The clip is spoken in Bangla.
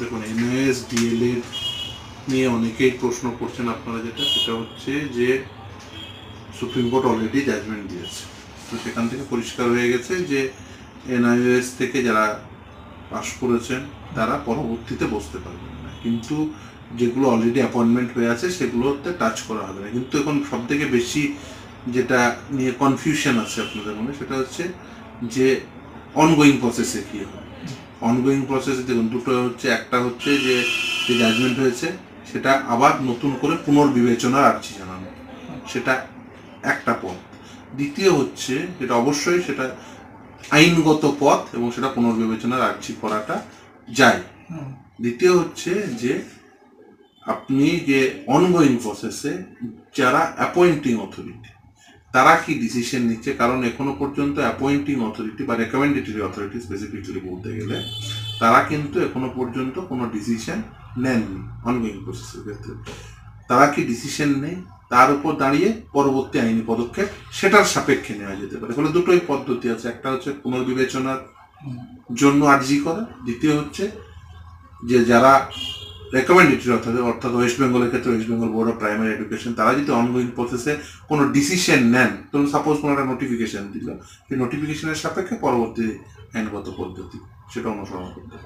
দেখুন এনএস ডিএলএড নিয়ে অনেকেই প্রশ্ন করছেন আপনারা যেটা, সেটা হচ্ছে যে সুপ্রিম কোর্ট অলরেডি জাজমেন্ট দিয়েছে। তো সেখান থেকে পরিষ্কার হয়ে গেছে যে এনআইএস থেকে যারা পাশ করেছেন, তারা পরবর্তীতে বসতে পারবেন না। কিন্তু যেগুলো অলরেডি অ্যাপয়েন্টমেন্ট হয়ে আছে, সেগুলোতে টাচ করা হবে না। কিন্তু এখন সব থেকে বেশি যেটা নিয়ে কনফিউশন আছে আপনাদের মনে, সেটা হচ্ছে যে অনগোয়িং প্রসেসে কী হবে। অনগোয়িং প্রসেসে দেখুন দুটো হচ্ছে একটা হচ্ছে যে যে জাজমেন্ট হয়েছে সেটা আবার নতুন করে পুনর্বিবেচনার আর্জি জানানো। সেটা একটা পথ। দ্বিতীয় হচ্ছে যেটা অবশ্যই সেটা আইনগত পথ এবং সেটা পুনর্বিবেচনার আর্জি করাটা যায়। দ্বিতীয় হচ্ছে যে আপনি যে অনগোয়িং প্রসেসে যারা অ্যাপয়েন্টিং অথরিটি তারা কি ডিসিশন নিচ্ছে? কারণ এখনও পর্যন্ত অ্যাপয়েন্টিং অথরিটি বা রেকমেন্ডেটরি অথরিটি স্পেসিফিক্যালি বলতে গেলে, তারা কিন্তু এখনও পর্যন্ত কোনো ডিসিশন নেননি অনগোয়িং প্রসেসের ক্ষেত্রে। তারা কি ডিসিশন নেই তার উপর দাঁড়িয়ে পরবর্তী আইনি পদক্ষেপ সেটার সাপেক্ষে নেওয়া যেতে পারে। ফলে দুটোই পদ্ধতি আছে। একটা হচ্ছে পুনর্বিবেচনার জন্য আর্জি করা, দ্বিতীয় হচ্ছে যে যারা রেকমেন্ডেটরি অর্থাৎ অর্থাৎ ওয়েস্ট বেঙ্গলের ক্ষেত্রে West Bengal board of primary education তারা যদি অনগোয়িং প্রসেসে কোনো ডিসিশন নেন, ধরুন সাপোজ কোনো একটা নোটিফিকেশন দিল, সেই নোটিফিকেশনের সাপেক্ষে পরবর্তী আইনগত পদ্ধতি, সেটা অনুসরণ করতে